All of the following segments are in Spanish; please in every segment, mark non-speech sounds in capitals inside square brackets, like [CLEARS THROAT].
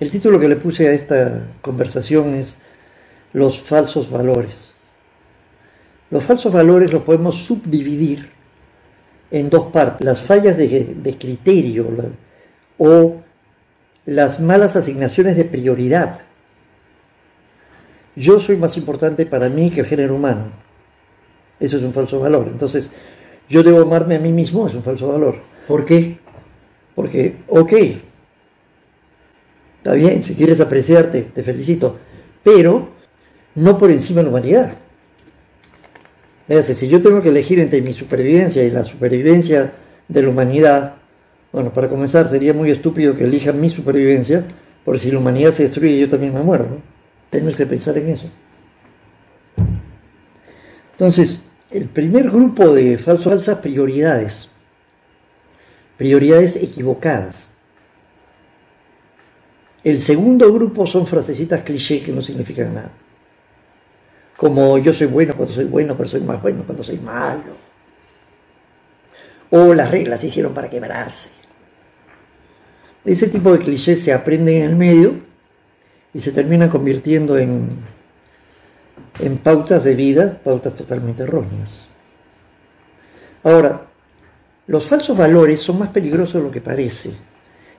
El título que le puse a esta conversación es Los falsos valores. Los falsos valores los podemos subdividir en dos partes. Las fallas de, criterio o las malas asignaciones de prioridad. Yo soy más importante para mí que el género humano. Eso es un falso valor. Entonces, yo debo amarme a mí mismo, es un falso valor. ¿Por qué? Porque, ok, está bien, si quieres apreciarte, te felicito, pero no por encima de la humanidad. si yo tengo que elegir entre mi supervivencia y la supervivencia de la humanidad, bueno, para comenzar, sería muy estúpido que elijan mi supervivencia, porque si la humanidad se destruye, yo también me muero, ¿no? Tenerse que pensar en eso. Entonces, el primer grupo de falsas prioridades, prioridades equivocadas. El segundo grupo son frasecitas cliché que no significan nada. Como yo soy bueno cuando soy bueno, pero soy más bueno cuando soy malo. O las reglas se hicieron para quebrarse. Ese tipo de clichés se aprenden en el medio y se terminan convirtiendo en en pautas de vida, pautas totalmente erróneas. Ahora, los falsos valores son más peligrosos de lo que parece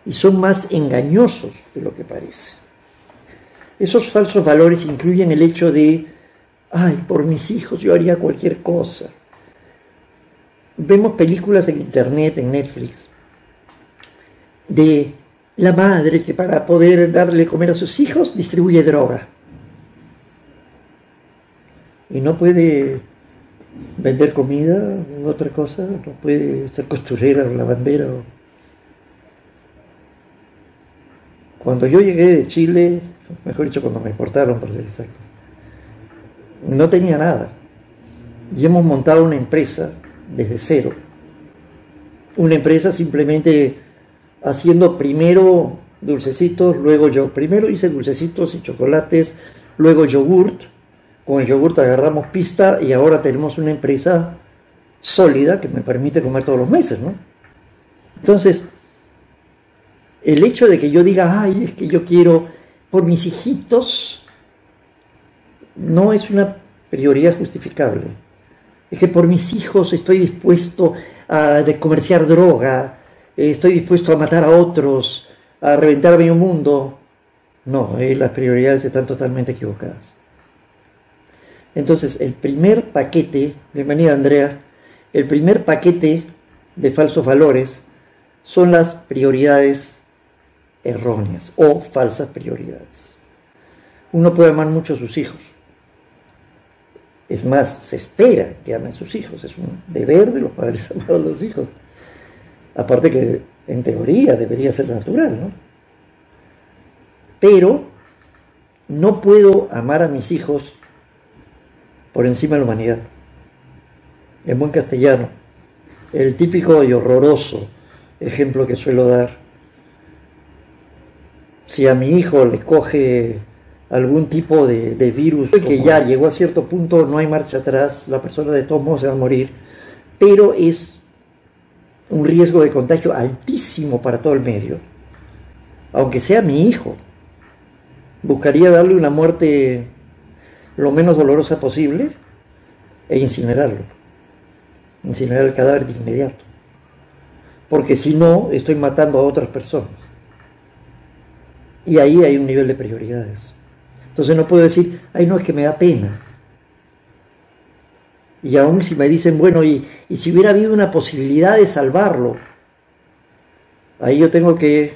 y son más engañosos de lo que parece. Esos falsos valores incluyen el hecho de, ay, por mis hijos yo haría cualquier cosa. Vemos películas en internet, en Netflix, de la madre que para poder darle comer a sus hijos distribuye droga y no puede vender comida otra cosa, no puede ser costurera o lavandera. Cuando yo llegué de Chile, mejor dicho, cuando me exportaron, por ser exactos, no tenía nada. Y hemos montado una empresa desde cero. Una empresa simplemente haciendo primero dulcecitos, luego yo. Primero hice dulcecitos y chocolates, luego yogurt, con el yogurt agarramos pista y ahora tenemos una empresa sólida que me permite comer todos los meses, ¿no? Entonces, el hecho de que yo diga, ay, es que yo quiero por mis hijitos, no es una prioridad justificable. Es que por mis hijos estoy dispuesto a comerciar droga, estoy dispuesto a matar a otros, a reventar a medio mundo. No, eh, las prioridades están totalmente equivocadas. Entonces, el primer paquete, bienvenida Andrea, el primer paquete de falsos valores son las prioridades erróneas o falsas prioridades. Uno puede amar mucho a sus hijos. Es más, se espera que amen a sus hijos. Es un deber de los padres [LAUGHS] amar a los hijos. Aparte que en teoría debería ser natural, ¿no? Pero no puedo amar a mis hijos por encima de la humanidad. En buen castellano, el típico y horroroso ejemplo que suelo dar. Si a mi hijo le coge algún tipo de, virus que ya llegó a cierto punto, no hay marcha atrás, la persona de todos modos se va a morir, pero es un riesgo de contagio altísimo para todo el medio. Aunque sea mi hijo, buscaría darle una muerte lo menos dolorosa posible e incinerarlo. Incinerar el cadáver de inmediato. Porque si no, estoy matando a otras personas. Y ahí hay un nivel de prioridades. Entonces no puedo decir, ay, no, es que me da pena. Y aún si me dicen, bueno, y, y si hubiera habido una posibilidad de salvarlo, ahí yo tengo que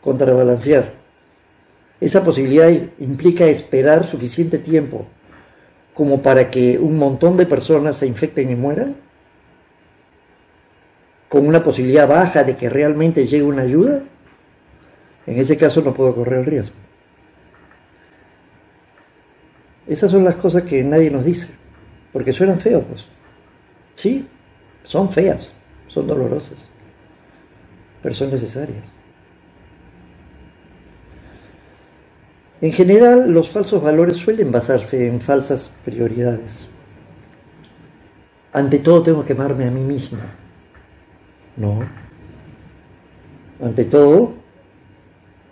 contrabalancear. Esa posibilidad implica esperar suficiente tiempo como para que un montón de personas se infecten y mueran? ¿Con una posibilidad baja de que realmente llegue una ayuda? En ese caso no puedo correr el riesgo. Esas son las cosas que nadie nos dice, porque suenan feos, pues. Sí, son feas, son dolorosas, pero son necesarias. En general, los falsos valores suelen basarse en falsas prioridades. Ante todo tengo que amarme a mí mismo. No. Ante todo,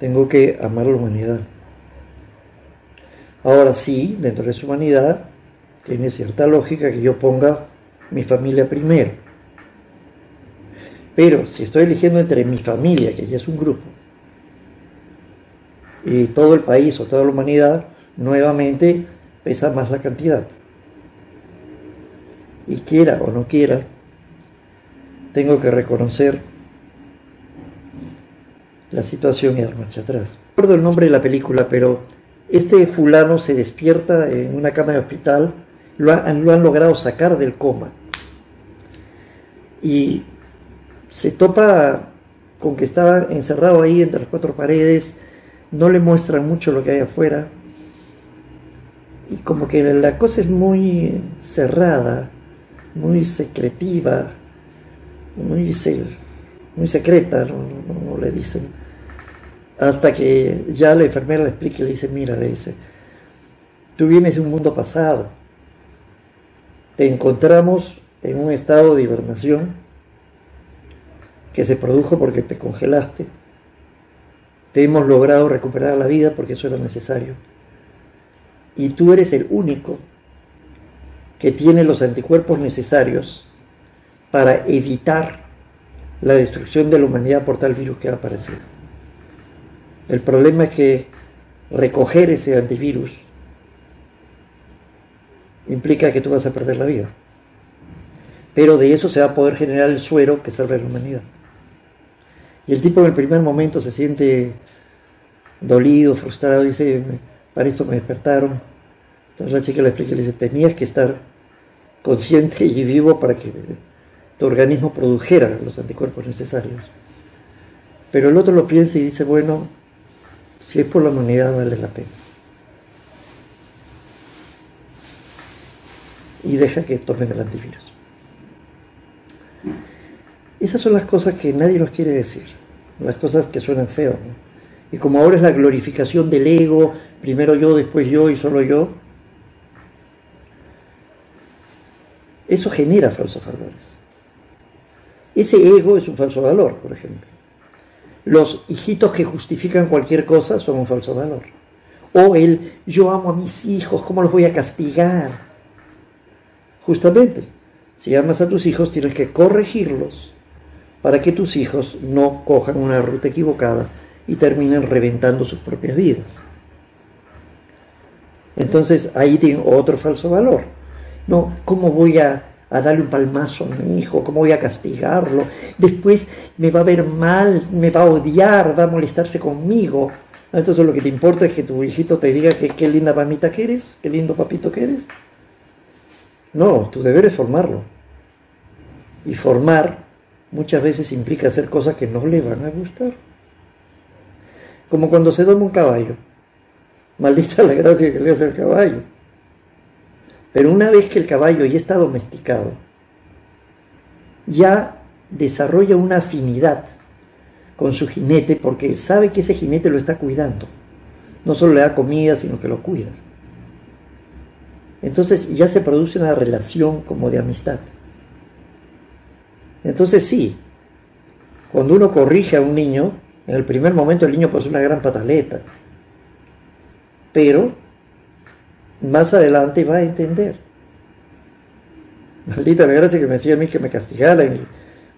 tengo que amar la humanidad. Ahora sí, dentro de su humanidad, tiene cierta lógica que yo ponga mi familia primero. Pero si estoy eligiendo entre mi familia, que ya es un grupo, y todo el país o toda la humanidad, nuevamente pesa más la cantidad. Y quiera o no quiera, tengo que reconocer la situación y dar marcha atrás. No recuerdo el nombre de la película, pero este fulano se despierta en una cama de hospital, lo, han, lo han logrado sacar del coma y se topa con que está encerrado ahí entre las cuatro paredes, no le muestran mucho lo que hay afuera, y como que la cosa es muy cerrada, muy secretiva, muy, muy secreta, no, le dicen. Hasta que ya la enfermera le explica y le dice, mira, le dice, tú vienes de un mundo pasado, te encontramos en un estado de hibernación que se produjo porque te congelaste, te hemos logrado recuperar la vida porque eso era necesario, y tú eres el único que tiene los anticuerpos necesarios para evitar la destrucción de la humanidad por tal virus que ha aparecido. El problema es que recoger ese antivirus implica que tú vas a perder la vida. Pero de eso se va a poder generar el suero que salve a la humanidad. Y el tipo en el primer momento se siente dolido, frustrado, dice, para esto me despertaron. Entonces la chica le explica le dice, tenías que estar consciente y vivo para que tu organismo produjera los anticuerpos necesarios. Pero el otro lo piensa y dice, bueno, si es por la humanidad vale la pena. Y deja que tomen el antivirus. Esas son las cosas que nadie nos quiere decir, las cosas que suenan feo. Y como ahora es la glorificación del ego, primero yo, después yo y solo yo, eso genera falsos valores. Ese ego es un falso valor, por ejemplo. Los hijitos que justifican cualquier cosa son un falso valor. O el yo amo a mis hijos, ¿cómo los voy a castigar? Justamente, si amas a tus hijos tienes que corregirlos para que tus hijos no cojan una ruta equivocada y terminen reventando sus propias vidas. Entonces ahí tiene otro falso valor. No, ¿cómo voy a a darle un palmazo a mi hijo, cómo voy a castigarlo, después me va a ver mal, me va a odiar, va a molestarse conmigo. Entonces lo que te importa es que tu hijito te diga que qué linda mamita que eres, qué lindo papito que eres. No, tu deber es formarlo. Y formar muchas veces implica hacer cosas que no le van a gustar. Como cuando se duerme un caballo. Maldita la gracia que le hace al caballo. Pero una vez que el caballo ya está domesticado, ya desarrolla una afinidad con su jinete porque sabe que ese jinete lo está cuidando. No solo le da comida, sino que lo cuida. Entonces ya se produce una relación como de amistad. Entonces sí, cuando uno corrige a un niño, en el primer momento el niño posee una gran pataleta, pero más adelante va a entender. Maldita la gracia que me decía a mí que me castigaran. Y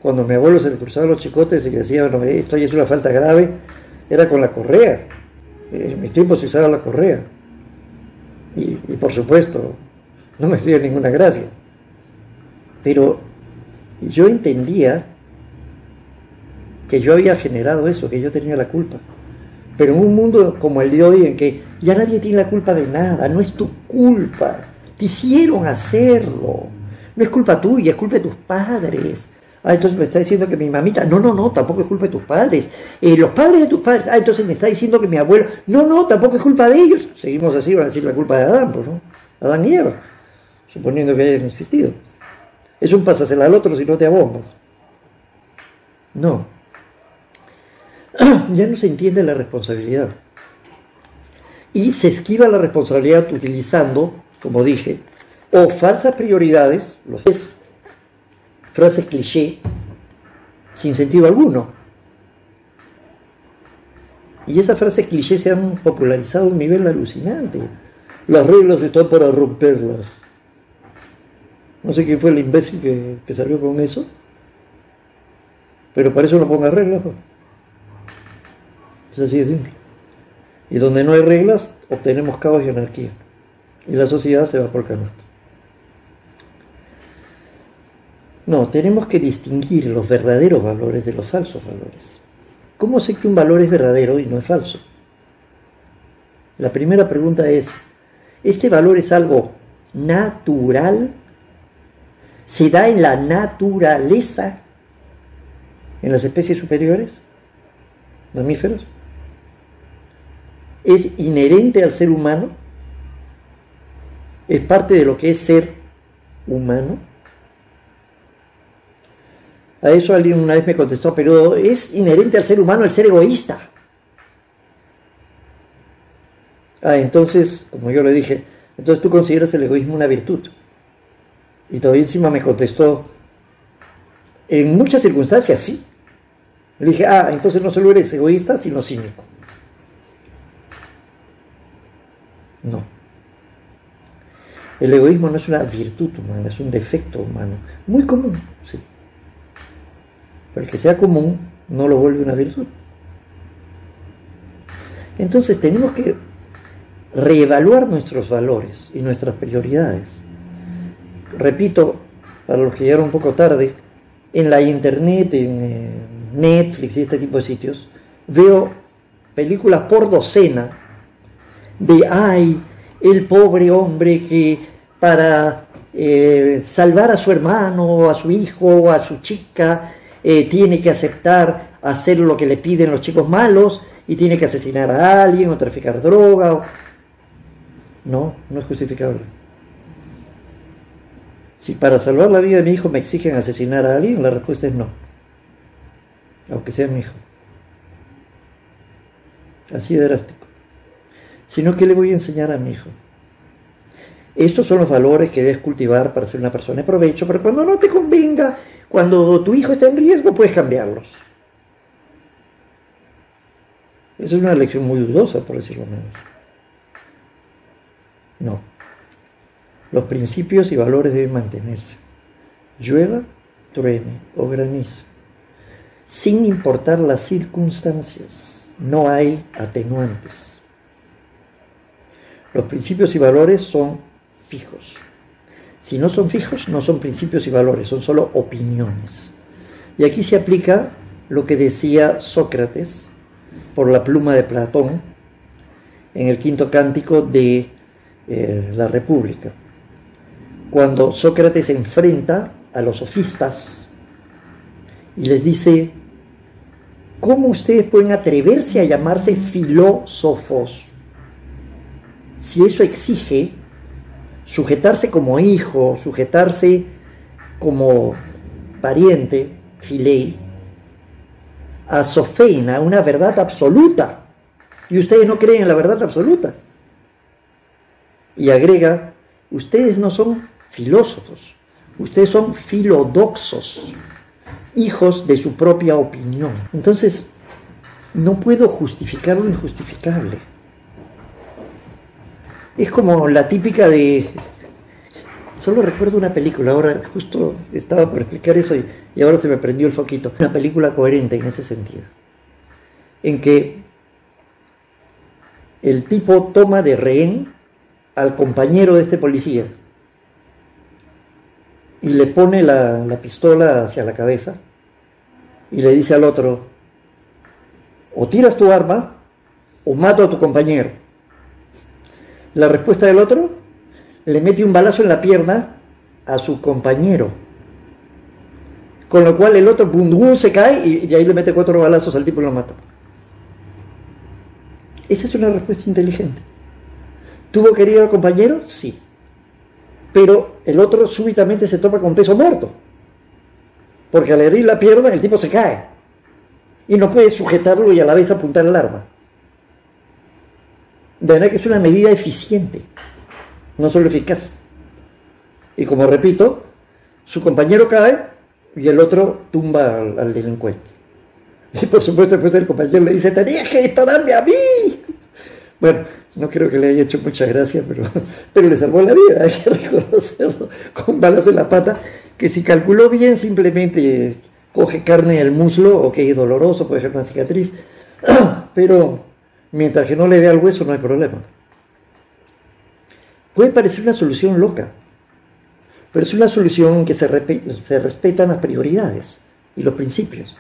cuando mi abuelo se le cruzaban los chicotes y decía, bueno, esto ya es una falta grave, era con la correa. En mis tiempos se usaba la correa. Y, y por supuesto, no me hacía ninguna gracia. Pero yo entendía que yo había generado eso, que yo tenía la culpa. Pero en un mundo como el de hoy, en que ya nadie tiene la culpa de nada, no es tu culpa, te hicieron hacerlo, no es culpa tuya, es culpa de tus padres. Ah, entonces me está diciendo que mi mamita, no, no, no, tampoco es culpa de tus padres. Eh, los padres de tus padres, ah, entonces me está diciendo que mi abuelo, no, no, tampoco es culpa de ellos. Seguimos así, van a decir la culpa de Adán, pues, ¿no? Adán y Eva, suponiendo que hayan existido. Es un pasasela al otro si no te abombas. No, [CLEARS THROAT] ya no se entiende la responsabilidad. Y se esquiva la responsabilidad utilizando, como dije, o falsas prioridades, los es frases cliché, sin sentido alguno. Y esas frases cliché se han popularizado a un nivel alucinante. Las reglas están para romperlas. No sé quién fue el imbécil que, salió con eso. Pero para eso no ponga reglas. Es así de simple. Y donde no hay reglas, obtenemos caos y anarquía. Y la sociedad se va por canasto. No, tenemos que distinguir los verdaderos valores de los falsos valores. ¿Cómo sé que un valor es verdadero y no es falso? La primera pregunta es, ¿este valor es algo natural? ¿Se da en la naturaleza? ¿En las especies superiores? ¿Mamíferos? ¿Es inherente al ser humano? ¿Es parte de lo que es ser humano? A eso alguien una vez me contestó, pero es inherente al ser humano el ser egoísta. Ah, entonces, como yo le dije, entonces tú consideras el egoísmo una virtud. Y todavía encima me contestó, en muchas circunstancias sí. Le dije, ah, entonces no solo eres egoísta, sino cínico. No. El egoísmo no es una virtud humana, es un defecto humano, muy común, sí. Pero el que sea común no lo vuelve una virtud. Entonces tenemos que reevaluar nuestros valores y nuestras prioridades. Repito, para los que llegaron un poco tarde, en la internet, en eh, Netflix y este tipo de sitios, veo películas por docena de, ay, el pobre hombre que para eh, salvar a su hermano, a su hijo, a su chica, eh, tiene que aceptar hacer lo que le piden los chicos malos y tiene que asesinar a alguien o traficar droga. No, no es justificable. Si para salvar la vida de mi hijo me exigen asesinar a alguien, la respuesta es no. Aunque sea mi hijo. Así de drástico. Sino que le voy a enseñar a mi hijo. Estos son los valores que debes cultivar para ser una persona de provecho, pero cuando no te convenga cuando tu hijo está en riesgo, puedes cambiarlos. Esa es una lección muy dudosa, por decirlo menos. No. Los principios y valores deben mantenerse. Llueva, truene o granizo. Sin importar las circunstancias, no hay atenuantes. Los principios y valores son fijos. Si no son fijos, no son principios y valores, son solo opiniones. Y aquí se aplica lo que decía Sócrates por la pluma de Platón en el quinto cántico de eh, la República. Cuando Sócrates enfrenta a los sofistas y les dice, ¿cómo ustedes pueden atreverse a llamarse filósofos si eso exige sujetarse como hijo, sujetarse como pariente, filei, a Sofeina, una verdad absoluta. Y ustedes no creen en la verdad absoluta. Y agrega, ustedes no son filósofos, ustedes son filodoxos, hijos de su propia opinión. Entonces, no puedo justificar lo injustificable. Es como la típica de... Solo recuerdo una película, ahora justo estaba por explicar eso y, ahora se me prendió el foquito. Una película coherente en ese sentido. En que el tipo toma de rehén al compañero de este policía y le pone la, la, pistola hacia la cabeza y le dice al otro, o tiras tu arma o mato a tu compañero. La respuesta del otro le mete un balazo en la pierna a su compañero. Con lo cual el otro bum, se cae y, ahí le mete cuatro balazos al tipo y lo mata. Esa es una respuesta inteligente. ¿Tuvo que al compañero? Sí. Pero el otro súbitamente se topa con peso muerto. Porque al herir la pierna el tipo se cae. Y no puede sujetarlo y a la vez apuntar el arma. De verdad que es una medida eficiente, no solo eficaz. Y como repito, su compañero cae y el otro tumba al, delincuente. [LAUGHS] Y por supuesto después el compañero le dice, tenías que dispararme a mí. [LAUGHS] Bueno, no creo que le haya hecho mucha gracia, pero, [LAUGHS] pero le salvó la vida, hay que reconocerlo, con balas en la pata, que si calculó bien simplemente coge carne del muslo, o que es doloroso, puede ser una cicatriz, [CLEARS THROAT] pero mientras que no le dé al hueso no hay problema. Puede parecer una solución loca, pero es una solución que se, se respetan las prioridades y los principios.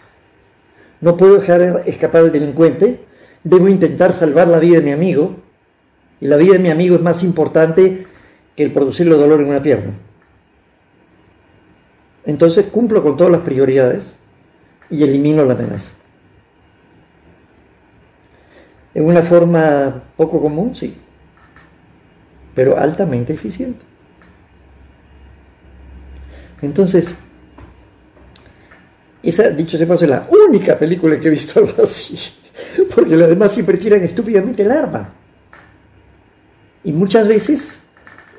No puedo dejar escapar al delincuente, debo intentar salvar la vida de mi amigo, y la vida de mi amigo es más importante que el producirle dolor en una pierna. Entonces cumplo con todas las prioridades y elimino la amenaza. En una forma poco común, sí, pero altamente eficiente. Entonces, esa, dicho se paso, es la única película que he visto algo así, [LAUGHS] porque las demás siempre tiran estúpidamente el arma. Y muchas veces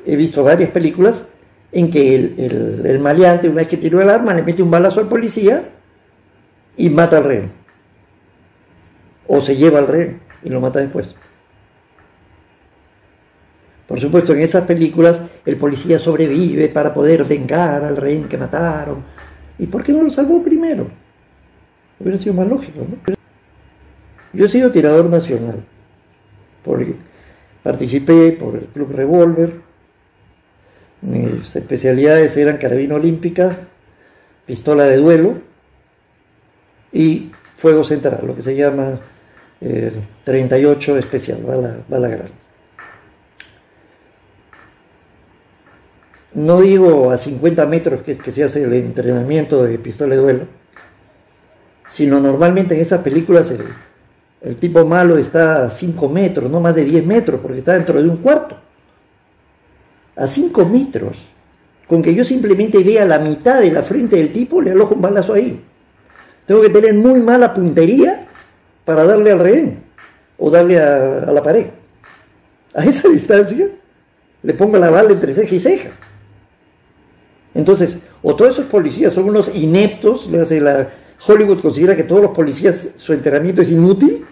he visto varias películas en que el, el, maleante, una vez que tiró el arma, le mete un balazo al policía y mata al rehén. O se lleva al rehén y lo mata después. Por supuesto, en esas películas el policía sobrevive para poder vengar al rehén que mataron. ¿Y por qué no lo salvó primero? Hubiera sido más lógico, ¿no? Yo he sido tirador nacional. Participé por el Club Revolver, mis especialidades eran carabina olímpica, pistola de duelo y fuego central, lo que se llama 38 eh, especial, bala, bala grande. No digo a 50 metros que, se hace el entrenamiento de pistola de duelo, sino normalmente en esas películas el, el tipo malo está a 5 metros, no más de 10 metros, porque está dentro de un cuarto a 5 metros. Con que yo simplemente vea la mitad de la frente del tipo, le alojo un balazo ahí. Tengo que tener muy mala puntería para darle al rehén o darle a, la pared. A esa [LAUGHS] distancia le pongo la bala entre ceja y ceja. Entonces, o todos esos policías son unos ineptos, la Hollywood considera que todos los policías su entrenamiento es inútil,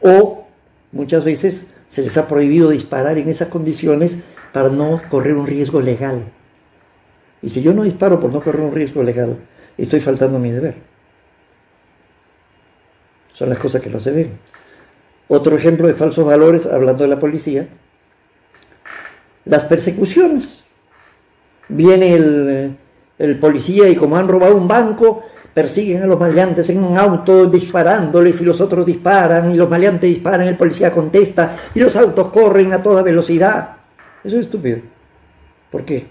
o muchas veces se les ha prohibido disparar en esas condiciones para no correr un riesgo legal. Y si yo no disparo por no correr un riesgo legal, estoy faltando a mi deber. Son las cosas que no se ven. Otro ejemplo de falsos valores, hablando de la policía, las persecuciones. Viene el, policía y como han robado un banco, persiguen a los maleantes en un auto disparándoles y los otros disparan y los maleantes disparan, el policía contesta y los autos corren a toda velocidad. Eso es estúpido. ¿Por qué?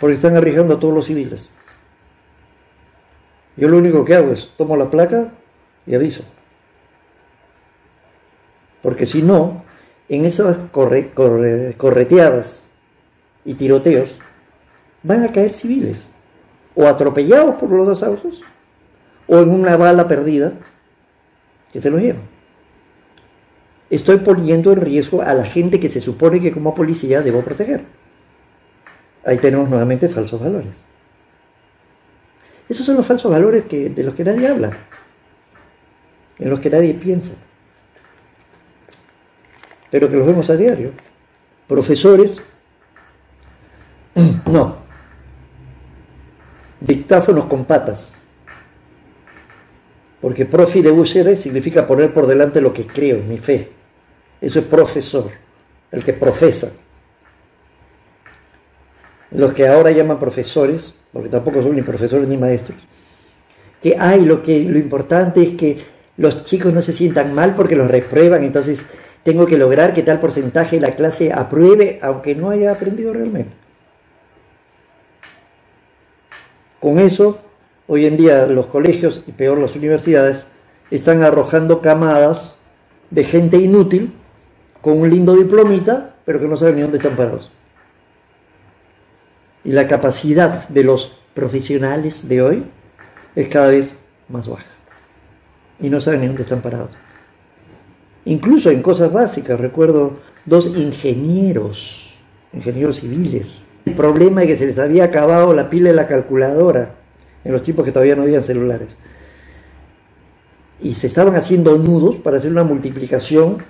Porque están arriesgando a todos los civiles. Yo lo único que hago es tomo la placa y aviso. Porque si no, en esas correteadas y tiroteos van a caer civiles, o atropellados por los dos autos, o en una bala perdida que se los llevan estoy poniendo en riesgo a la gente que se supone que como policía debo proteger. Ahí tenemos nuevamente falsos valores. Esos son los falsos valores que, de los que nadie habla, en los que nadie piensa, pero que los vemos a diario. Profesores, [CLEARS THROAT] no, dictáfonos con patas, porque profi de significa poner por delante lo que creo, mi fe. Eso es profesor, el que profesa. Los que ahora llaman profesores, porque tampoco son ni profesores ni maestros, que hay lo que lo importante es que los chicos no se sientan mal porque los reprueban, entonces tengo que lograr que tal porcentaje de la clase apruebe aunque no haya aprendido realmente. Con eso, hoy en día los colegios y peor las universidades están arrojando camadas de gente inútil con un lindo diplomita, pero que no saben ni dónde están parados. Y la capacidad de los profesionales de hoy es cada vez más baja. Y no saben ni dónde están parados. Incluso en cosas básicas, recuerdo dos ingenieros, ingenieros civiles. El problema es que se les había acabado la pila de la calculadora en los tiempos que todavía no habían celulares. y se estaban haciendo nudos para hacer una multiplicación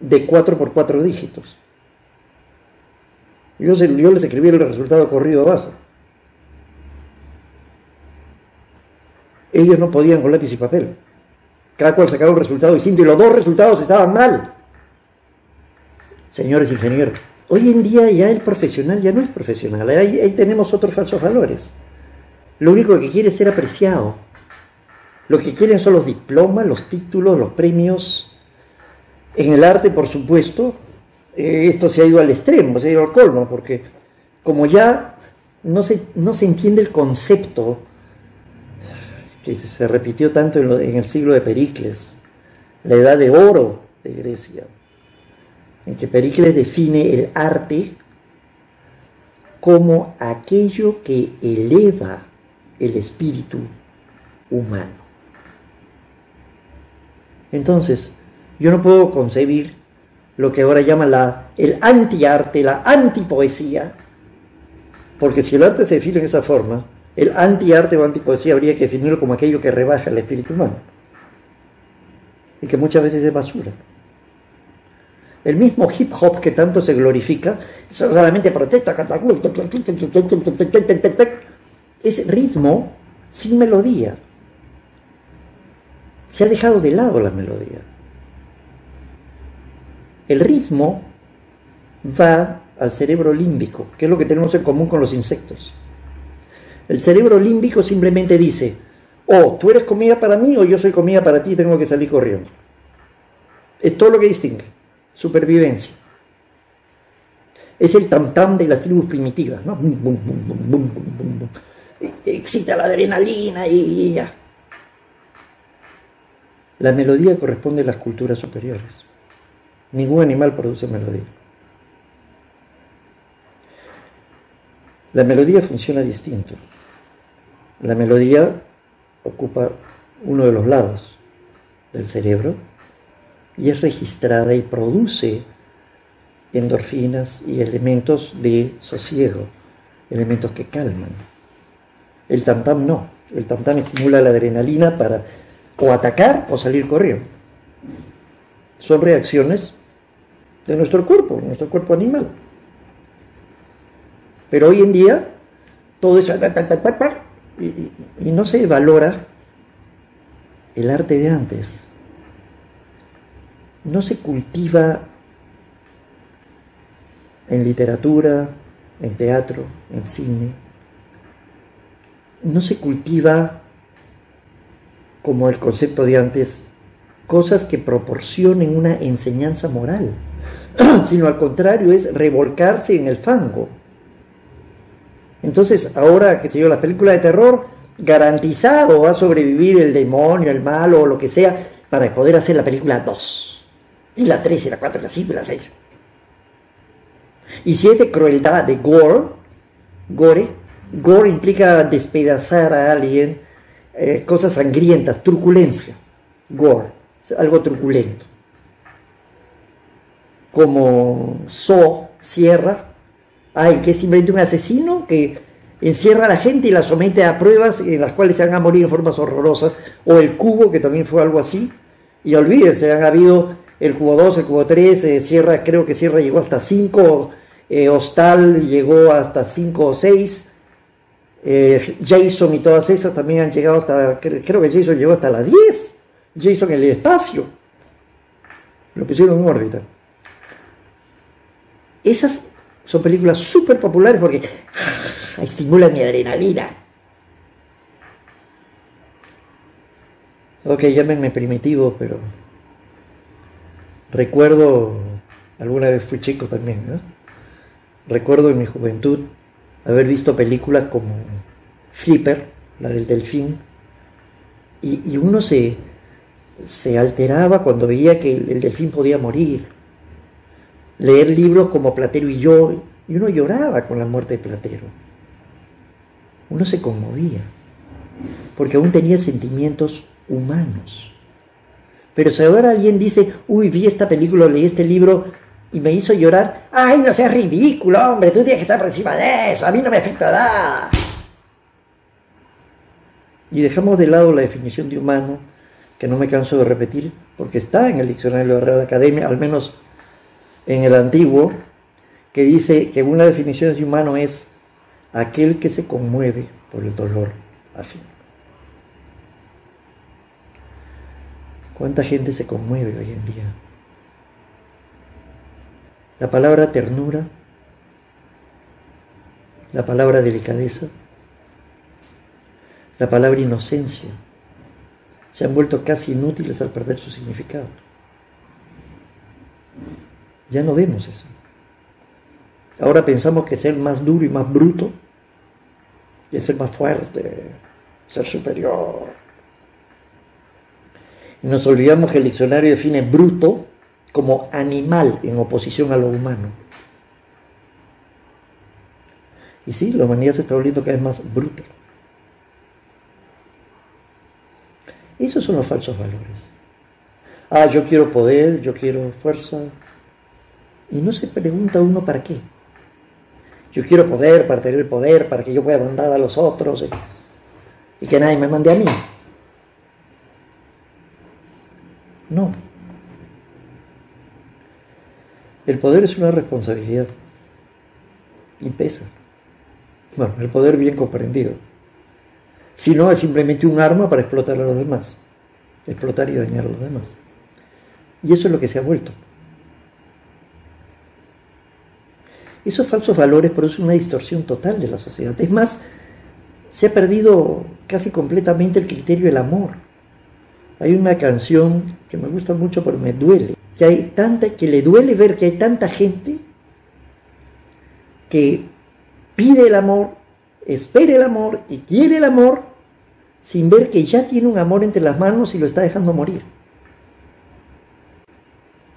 de 4 por 4 dígitos. Yo, yo les escribí el resultado corrido abajo. Ellos no podían con lápiz y papel. Cada cual sacaba un resultado distinto y los dos resultados estaban mal. Señores ingenieros, hoy en día ya el profesional ya no es profesional. Ahí, tenemos otros falsos valores. Lo único que quiere es ser apreciado. Lo que quieren son los diplomas, los títulos, los premios. En el arte, por supuesto, eh, esto se ha ido al extremo, se ha ido al colmo, porque como ya no se, no se entiende el concepto que se repitió tanto en, el siglo de Pericles, la edad de oro de Grecia, en que Pericles define el arte como aquello que eleva el espíritu humano. Entonces, yo no puedo concebir lo que ahora llaman la, el antiarte, la antipoesía, porque si el arte se define de esa forma, el antiarte o antipoesía habría que definirlo como aquello que rebaja el espíritu humano y que muchas veces es basura. El mismo hip hop que tanto se glorifica, solamente protesta, es ritmo sin melodía. Se ha dejado de lado la melodía. El ritmo va al cerebro límbico, que es lo que tenemos en común con los insectos. El cerebro límbico simplemente dice, oh, tú eres comida para mí o yo soy comida para ti y tengo que salir corriendo. Es todo lo que distingue, supervivencia. Es el tam-tam de las tribus primitivas, ¿no? Excita la adrenalina y ya. La melodía corresponde a las culturas superiores. Ningún animal produce melodía. La melodía funciona distinto. La melodía ocupa uno de los lados del cerebro y es registrada y produce endorfinas y elementos de sosiego, elementos que calman. El tam no. El tam estimula la adrenalina para o atacar o salir corriendo. Son reacciones de nuestro cuerpo, nuestro cuerpo animal. Pero hoy en día todo eso y, no se valora el arte de antes. No se cultiva en literatura, en teatro, en cine. No se cultiva como el concepto de antes, cosas que proporcionen una enseñanza moral, [CLEARS THROAT] sino al contrario, es revolcarse en el fango. Entonces, ahora, que se yo, la película de terror, garantizado va a sobrevivir el demonio, el malo o lo que sea, para poder hacer la película 2. Y la 3, y la 4, y la 5, y la 6. Y si es de crueldad, de gore, gore, gore implica despedazar a alguien, eh, cosas sangrientas, truculencia, gore, algo truculento. Como So, Sierra, hay que simplemente un asesino que encierra a la gente y la somete a pruebas en las cuales se van a morir en formas horrorosas, o el cubo, que también fue algo así, y olvídense, han habido el cubo 2, el cubo 3, eh, creo que Sierra llegó hasta 5, eh, Hostal llegó hasta 5 o 6, eh, Jason y todas esas también han llegado hasta, creo que Jason llegó hasta la 10. Jason en el espacio. Lo pusieron en órbita. Esas son películas súper populares porque ah, estimulan mi adrenalina. Ok, llámenme primitivo, pero recuerdo, alguna vez fui chico también, recuerdo en mi juventud haber visto películas como Flipper, la del delfín, y, uno se, se alteraba cuando veía que el, delfín podía morir. Leer libros como Platero y yo, y uno lloraba con la muerte de Platero. Uno se conmovía, porque aún tenía sentimientos humanos. Pero si ahora alguien dice, uy, vi esta película, leí este libro, y me hizo llorar. Ay, no seas ridículo, hombre, tú tienes que estar por encima de eso, a mí no me afecta nada. Y dejamos de lado la definición de humano que no me canso de repetir, porque está en el diccionario de la Real Academia, al menos en el antiguo, que dice que una definición de humano es aquel que se conmueve por el dolor ajeno. ¿Cuánta gente se conmueve hoy en día? La palabra ternura, la palabra delicadeza, la palabra inocencia se han vuelto casi inútiles al perder su significado. Ya no vemos eso. Ahora pensamos que ser más duro y más bruto y ser más fuerte, ser superior. Y nos olvidamos que el diccionario define bruto como animal en oposición a lo humano. Y sí, la humanidad se está volviendo cada vez más bruta. Esos son los falsos valores. Ah, yo quiero poder, yo quiero fuerza. Y no se pregunta uno para qué. Yo quiero poder para tener el poder, para que yo pueda mandar a los otros y, y que nadie me mande a mí. No. El poder es una responsabilidad y pesa. Bueno, el poder bien comprendido. Si no, es simplemente un arma para explotar a los demás. Explotar y dañar a los demás. Y eso es lo que se ha vuelto. Esos falsos valores producen una distorsión total de la sociedad. Es más, se ha perdido casi completamente el criterio del amor. Hay una canción que me gusta mucho pero me duele, que hay tanta que le duele ver que hay tanta gente que pide el amor, espera el amor y quiere el amor sin ver que ya tiene un amor entre las manos y lo está dejando morir.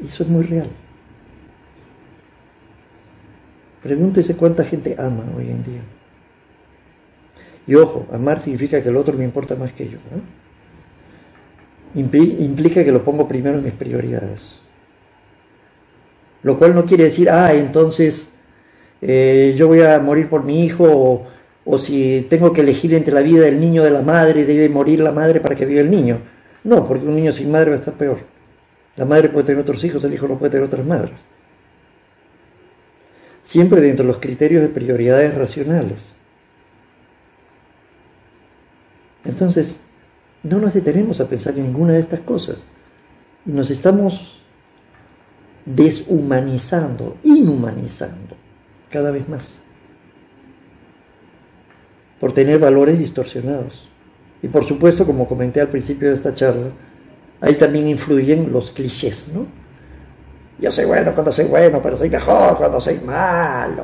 Eso es muy real. Pregúntese cuánta gente ama hoy en día. Y ojo, amar significa que el otro me importa más que yo. Implica que lo pongo primero en mis prioridades. Lo cual no quiere decir, ah, entonces eh, yo voy a morir por mi hijo o, si tengo que elegir entre la vida del niño de la madre, debe morir la madre para que viva el niño. No, porque un niño sin madre va a estar peor. La madre puede tener otros hijos, el hijo no puede tener otras madres. Siempre dentro de los criterios de prioridades racionales. Entonces, no nos detenemos a pensar en ninguna de estas cosas. Nos estamos deshumanizando, inhumanizando cada vez más por tener valores distorsionados. Y por supuesto, como comenté al principio de esta charla, ahí también influyen los clichés, ¿no? Yo soy bueno cuando soy bueno, pero soy mejor cuando soy malo.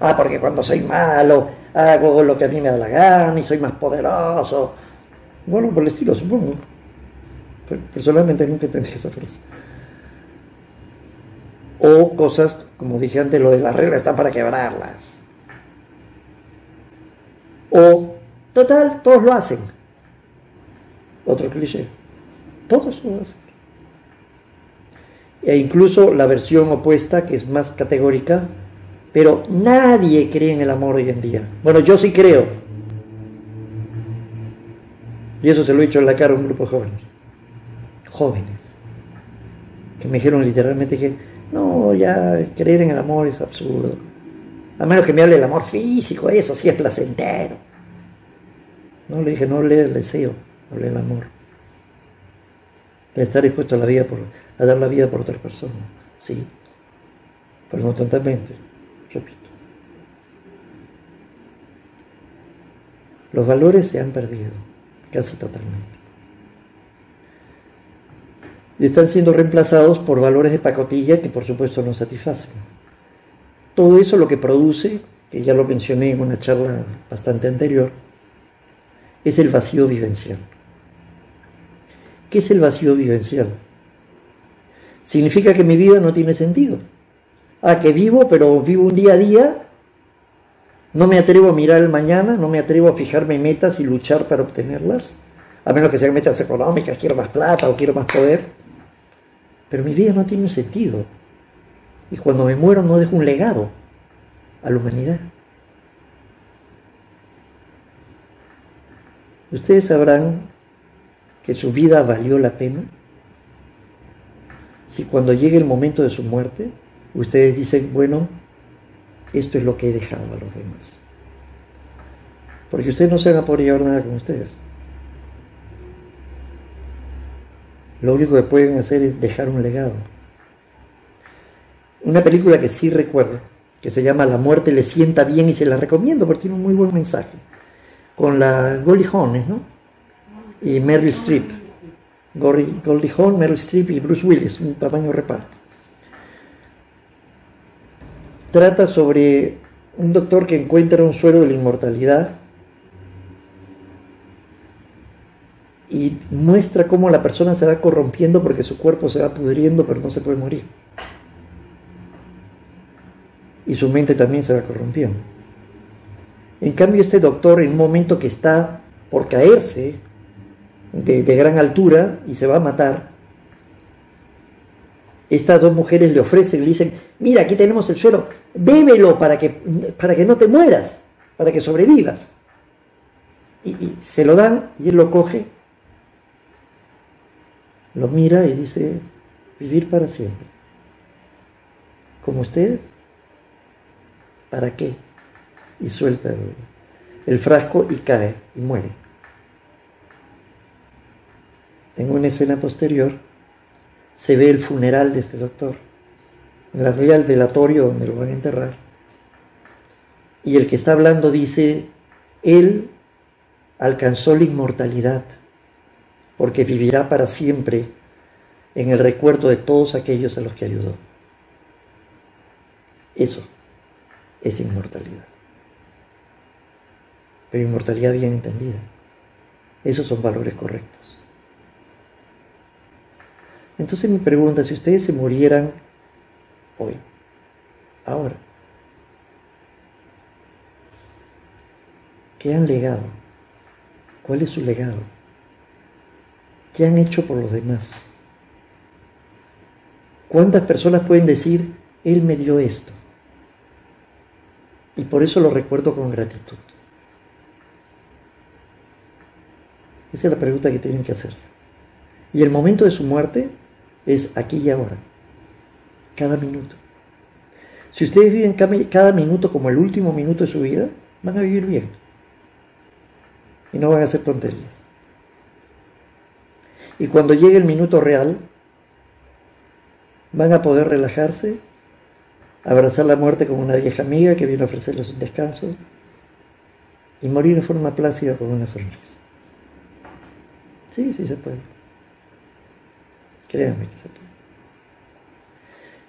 Ah, porque cuando soy malo hago lo que a mí me da la gana y soy más poderoso. Bueno, por el estilo, supongo. Personalmente nunca entendí esa frase. O cosas, como dije antes, lo de las reglas están para quebrarlas. O, total, todos lo hacen. Otro cliché. Todos lo hacen. E incluso la versión opuesta, que es más categórica, pero nadie cree en el amor hoy en día. Bueno, yo sí creo. Y eso se lo he dicho en la cara a un grupo de jóvenes. Jóvenes. Que me dijeron literalmente que, no, ya creer en el amor es absurdo. A menos que me hable del amor físico, eso sí es placentero. No le dije, no hable del deseo, hable del amor. Estar dispuesto a, la vida por, a dar la vida por otras personas, sí. Pero no totalmente, repito. Los valores se han perdido, casi totalmente. Y están siendo reemplazados por valores de pacotilla que por supuesto no satisfacen. Todo eso lo que produce, que ya lo mencioné en una charla bastante anterior, es el vacío vivencial. ¿Qué es el vacío vivencial? Significa que mi vida no tiene sentido. Ah, que vivo, pero vivo un día a día, no me atrevo a mirar el mañana, no me atrevo a fijarme metas y luchar para obtenerlas, a menos que sean metas económicas, quiero más plata o quiero más poder. Pero mi vida no tiene sentido. Y cuando me muero no dejo un legado a la humanidad. Ustedes sabrán que su vida valió la pena? Si cuando llegue el momento de su muerte, ustedes dicen, bueno, esto es lo que he dejado a los demás. Porque ustedes no se van a poder llevar nada con ustedes. Lo único que pueden hacer es dejar un legado. Una película que sí recuerdo, que se llama La muerte le sienta bien y se la recomiendo porque tiene un muy buen mensaje. Con la Goldie Hawn, ¿no? Y Meryl Streep. Goldie Hawn, Meryl Streep y Bruce Willis, un tamaño reparto. Trata sobre un doctor que encuentra un suero de la inmortalidad y muestra cómo la persona se va corrompiendo porque su cuerpo se va pudriendo pero no se puede morir. Y su mente también se va corrompiendo. En cambio, este doctor en un momento que está por caerse de, gran altura y se va a matar, estas dos mujeres le ofrecen, le dicen, mira, aquí tenemos el suelo, bébelo para que, para que no te mueras, para que sobrevivas. y se lo dan y él lo coge lo mira y dice, vivir para siempre. Como ustedes, ¿para qué? Y suelta el, frasco y cae y muere. En una escena posterior se ve el funeral de este doctor. En la vía del velatorio donde lo van a enterrar. Y el que está hablando dice, él alcanzó la inmortalidad porque vivirá para siempre en el recuerdo de todos aquellos a los que ayudó. Eso es inmortalidad. Pero inmortalidad bien entendida. Esos son valores correctos. Entonces mi pregunta, si ustedes se murieran hoy, ahora, ¿qué han legado? ¿Cuál es su legado? ¿Qué han hecho por los demás? ¿Cuántas personas pueden decir, Él me dio esto? Y por eso lo recuerdo con gratitud. Esa es la pregunta que tienen que hacerse. Y el momento de su muerte es aquí y ahora, cada minuto. Si ustedes viven cada minuto como el último minuto de su vida, van a vivir bien. Y no van a hacer tonterías. Y cuando llegue el minuto real, van a poder relajarse, abrazar la muerte como una vieja amiga que viene a ofrecerles un descanso y morir en forma plácida con una sonrisa. Sí, sí se puede. Créanme que se puede.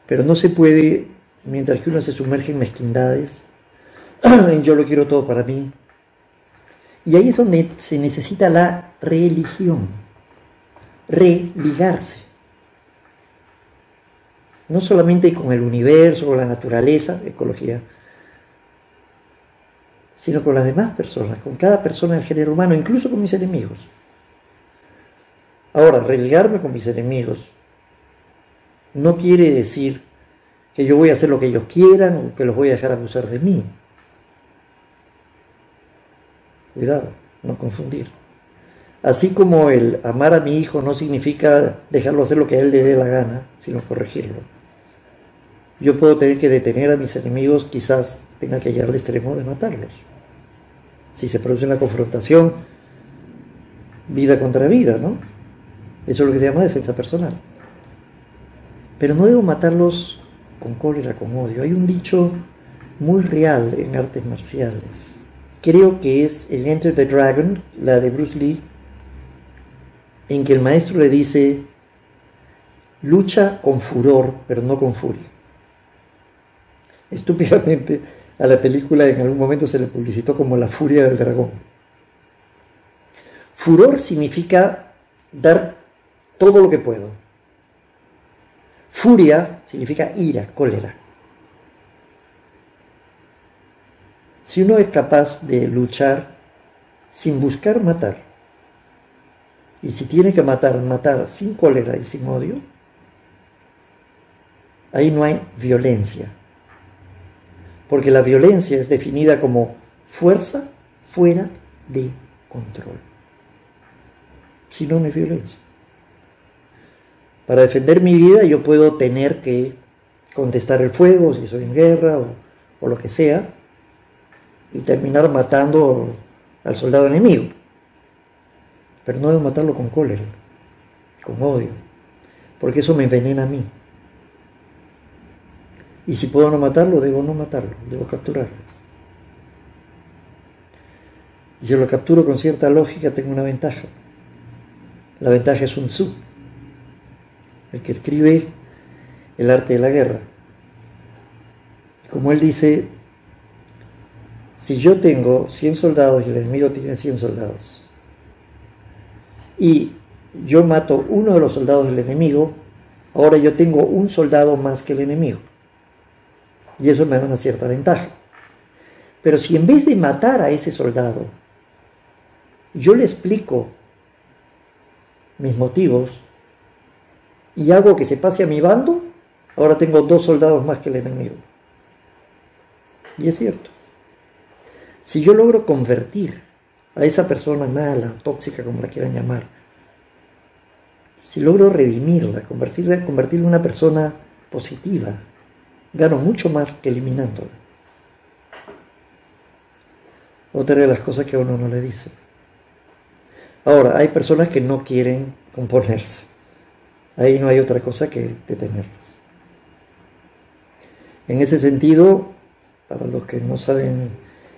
Pero no se puede mientras que uno se sumerge en mezquindades, [CLEARS THROAT] en yo lo quiero todo para mí. Y ahí es donde se necesita la religión religarse. No solamente con el universo, con la naturaleza, ecología, sino con las demás personas, con cada persona del género humano, incluso con mis enemigos. Ahora, religarme con mis enemigos no quiere decir que yo voy a hacer lo que ellos quieran o que los voy a dejar abusar de mí. Cuidado, no confundir. Así como el amar a mi hijo no significa dejarlo hacer lo que a él le dé la gana, sino corregirlo. Yo puedo tener que detener a mis enemigos, quizás tenga que llegar al extremo de matarlos. Si se produce una confrontación, vida contra vida, ¿no? Eso es lo que se llama defensa personal. Pero no debo matarlos con cólera, con odio. Hay un dicho muy real en artes marciales. Creo que es el Enter the Dragon, la de Bruce Lee, en que el maestro le dice, lucha con furor, pero no con furia. Estúpidamente a la película en algún momento se le publicitó como la furia del dragón. Furor significa dar todo lo que puedo. Furia significa ira, cólera. Si uno es capaz de luchar sin buscar matar, y si tiene que matar, matar sin cólera y sin odio, ahí no hay violencia. Porque la violencia es definida como fuerza fuera de control. si no, no es violencia. Para defender mi vida yo puedo tener que contestar el fuego si soy en guerra o, lo que sea y terminar matando al soldado enemigo. Pero no debo matarlo con cólera, con odio, porque eso me envenena a mí. Y si puedo no matarlo, debo no matarlo, debo capturarlo. Y si lo capturo con cierta lógica, tengo una ventaja. La ventaja es un Tzu, el que escribe el arte de la guerra. Como él dice, si yo tengo 100 soldados y el enemigo tiene 100 soldados, y yo mato uno de los soldados del enemigo, ahora yo tengo un soldado más que el enemigo. Y eso me da una cierta ventaja. Pero si en vez de matar a ese soldado, yo le explico mis motivos y hago que se pase a mi bando, ahora tengo dos soldados más que el enemigo. Y es cierto. Si yo logro convertir a esa persona mala, tóxica, como la quieran llamar, si logro redimirla, convertirla, en una persona positiva, gano mucho más que eliminándola. Otra de las cosas que a uno no le dice. Ahora, hay personas que no quieren componerse. Ahí no hay otra cosa que detenerlas. En ese sentido, para los que no saben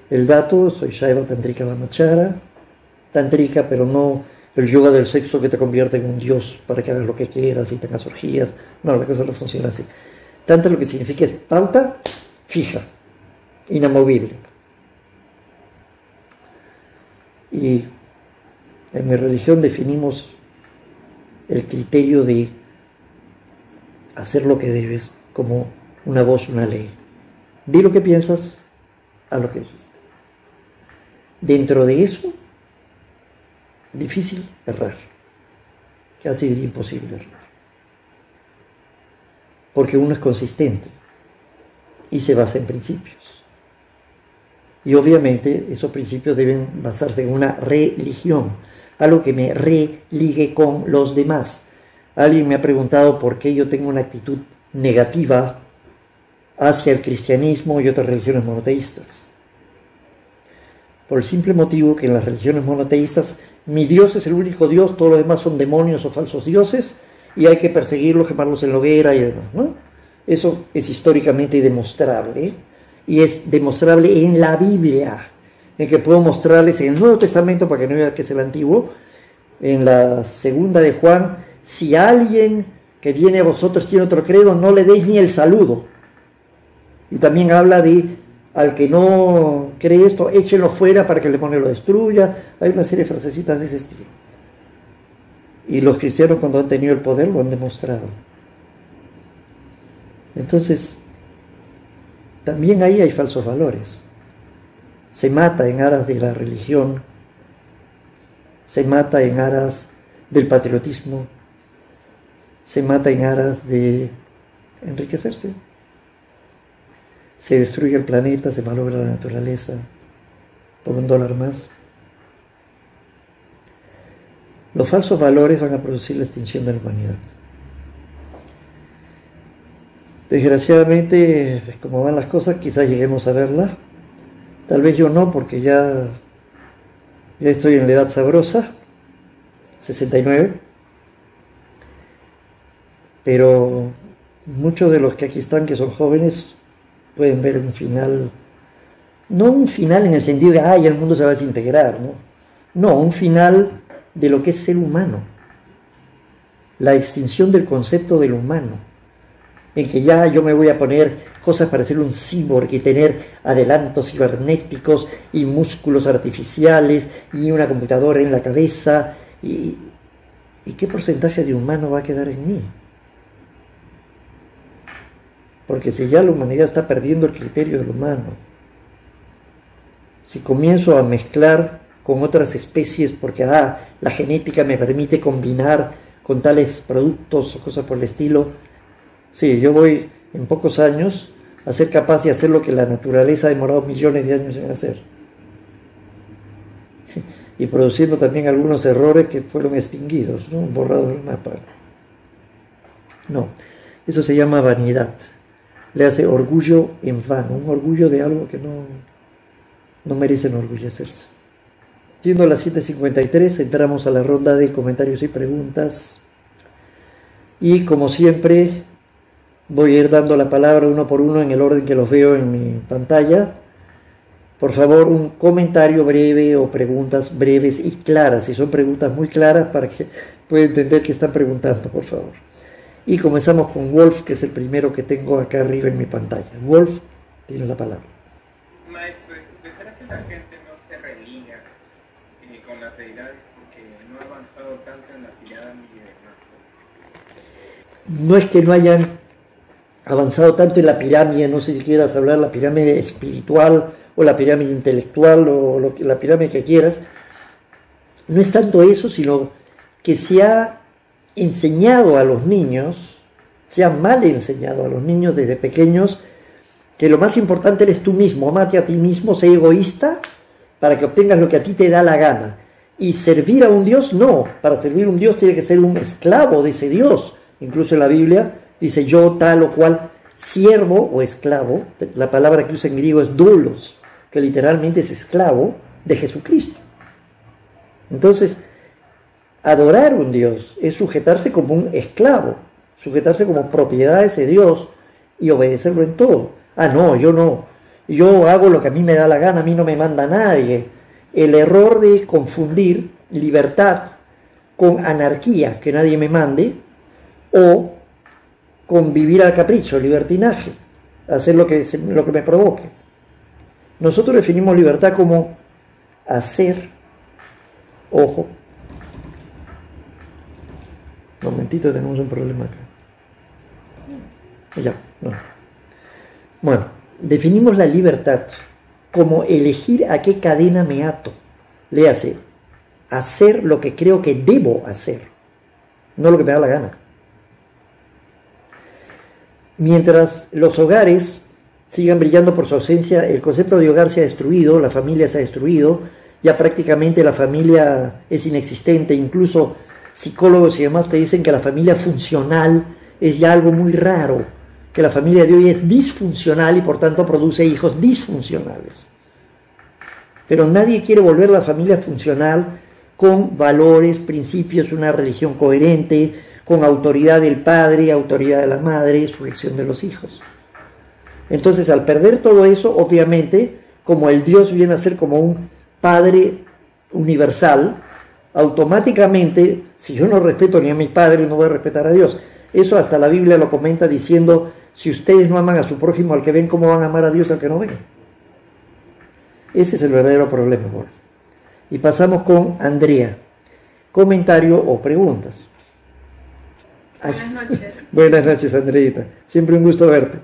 el dato, soy Shaiva Tantrika Vamachara, Tantrika, pero no el yoga del sexo que te convierte en un dios para que hagas lo que quieras y tengas orgías. No, la cosa no funciona así. Tanto lo que significa es pauta fija, inamovible. Y en mi religión definimos el criterio de hacer lo que debes como una voz, una ley. Di lo que piensas a lo que dijiste. Dentro de eso, difícil errar, casi imposible errar. Porque uno es consistente y se basa en principios. Y obviamente esos principios deben basarse en una religión, algo que me religue con los demás. Alguien me ha preguntado por qué yo tengo una actitud negativa hacia el cristianismo y otras religiones monoteístas. Por el simple motivo que en las religiones monoteístas mi Dios es el único Dios, todos los demás son demonios o falsos dioses y hay que perseguirlos, quemarlos en la hoguera y demás. Eso es históricamente demostrable y es demostrable en la Biblia en que puedo mostrarles en el Nuevo Testamento, para que no vean que es el Antiguo, en la segunda de Juan, si alguien que viene a vosotros tiene otro credo, no le deis ni el saludo. Y también habla de al que no cree esto, échenlo fuera para que el demonio lo destruya. Hay una serie de frasecitas de ese estilo. Y los cristianos cuando han tenido el poder lo han demostrado. Entonces, también ahí hay falsos valores se mata en aras de la religión, se mata en aras del patriotismo, se mata en aras de enriquecerse. Se destruye el planeta, se malogra la naturaleza por un dólar más. Los falsos valores van a producir la extinción de la humanidad. Desgraciadamente, como van las cosas, quizás lleguemos a verla, Tal vez yo no, porque ya, ya estoy en la edad sabrosa, 69. Pero muchos de los que aquí están, que son jóvenes, pueden ver un final, no un final en el sentido de, ay, el mundo se va a desintegrar, ¿no? No, un final de lo que es ser humano, la extinción del concepto del humano, en que ya yo me voy a poner cosas para ser un cyborg y tener adelantos cibernéticos y músculos artificiales y una computadora en la cabeza. ¿Y, ¿y qué porcentaje de humano va a quedar en mí? Porque si ya la humanidad está perdiendo el criterio del humano, si comienzo a mezclar con otras especies porque ah, la genética me permite combinar con tales productos o cosas por el estilo, sí, yo voy en pocos años a ser capaz de hacer lo que la naturaleza ha demorado millones de años en hacer. [LAUGHS] y produciendo también algunos errores que fueron extinguidos, ¿no? borrados del mapa. No, eso se llama vanidad. Le hace orgullo en vano, un orgullo de algo que no, no merece enorgullecerse. Siendo las 7.53, entramos a la ronda de comentarios y preguntas. Y como siempre, voy a ir dando la palabra uno por uno en el orden que los veo en mi pantalla. Por favor, un comentario breve o preguntas breves y claras. Si son preguntas muy claras, para que pueda entender qué están preguntando, por favor. Y comenzamos con Wolf, que es el primero que tengo acá arriba en mi pantalla. Wolf, tiene la palabra. Maestro, ¿será que la gente no se religa eh, con las deidades porque no ha avanzado tanto en la pirámide de No es que no hayan avanzado tanto en la pirámide, no sé si quieras hablar la pirámide espiritual o la pirámide intelectual o la pirámide que quieras. No es tanto eso, sino que se ha enseñado a los niños, se ha mal enseñado a los niños desde pequeños, que lo más importante eres tú mismo, amate a ti mismo, sé egoísta para que obtengas lo que a ti te da la gana. Y servir a un Dios, no, para servir a un Dios tiene que ser un esclavo de ese Dios. Incluso en la Biblia dice yo tal o cual siervo o esclavo, la palabra que usa en griego es doulos, que literalmente es esclavo de Jesucristo. Entonces, Adorar a un Dios es sujetarse como un esclavo, sujetarse como propiedad de ese Dios y obedecerlo en todo. Ah, no, yo no. Yo hago lo que a mí me da la gana, a mí no me manda nadie. El error de confundir libertad con anarquía, que nadie me mande, o con vivir al capricho, libertinaje, hacer lo que, lo que me provoque. Nosotros definimos libertad como hacer, ojo, momentito, tenemos un problema acá. Ya, no. Bueno, definimos la libertad como elegir a qué cadena me ato. Le hace hacer lo que creo que debo hacer, no lo que me da la gana. Mientras los hogares sigan brillando por su ausencia, el concepto de hogar se ha destruido, la familia se ha destruido, ya prácticamente la familia es inexistente, incluso psicólogos y demás te dicen que la familia funcional es ya algo muy raro, que la familia de hoy es disfuncional y por tanto produce hijos disfuncionales. Pero nadie quiere volver la familia funcional con valores, principios, una religión coherente, con autoridad del padre, autoridad de la madre, sujeción de los hijos. Entonces, al perder todo eso, obviamente, como el Dios viene a ser como un padre universal, automáticamente, si yo no respeto ni a mi padre, no voy a respetar a Dios. Eso hasta la Biblia lo comenta diciendo, si ustedes no aman a su prójimo al que ven, ¿cómo van a amar a Dios al que no ven? Ese es el verdadero problema. Y pasamos con Andrea. Comentario o preguntas. Buenas noches. [LAUGHS] Buenas noches, Andreita. Siempre un gusto verte.